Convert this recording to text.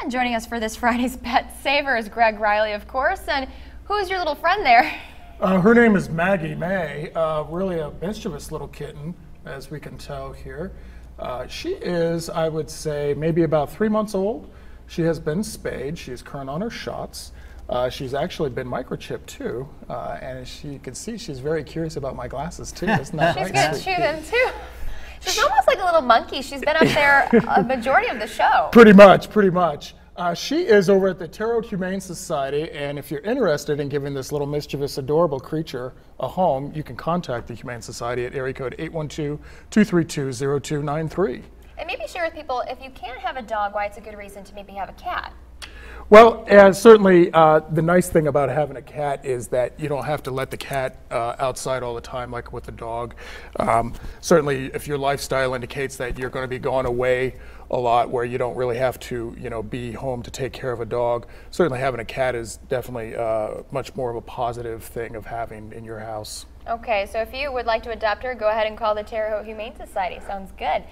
And joining us for this Friday's Pet Saver is Greg Riley, of course. And who's your little friend there? Uh, her name is Maggie May, uh, really a mischievous little kitten, as we can tell here. Uh, she is, I would say, maybe about three months old. She has been spayed. She's current on her shots. Uh, she's actually been microchipped too, uh, and as you can see, she's very curious about my glasses too. Isn't that She's right, going to chew them too. She's almost like a little monkey. She's been up there a majority of the show. Pretty much, pretty much. Uh, she is over at the Terre Haute Humane Society, and if you're interested in giving this little mischievous, adorable creature a home, you can contact the Humane Society at area code 812-232-0293. And maybe share with people if you can't have a dog, why it's a good reason to maybe have a cat. Well, certainly uh, the nice thing about having a cat is that you don't have to let the cat uh, outside all the time like with a dog. Um, certainly, if your lifestyle indicates that you're going to be gone away a lot where you don't really have to, you know, be home to take care of a dog, certainly having a cat is definitely uh, much more of a positive thing of having in your house. Okay, so if you would like to adopt her, go ahead and call the Terre Haute Humane Society. Sounds good.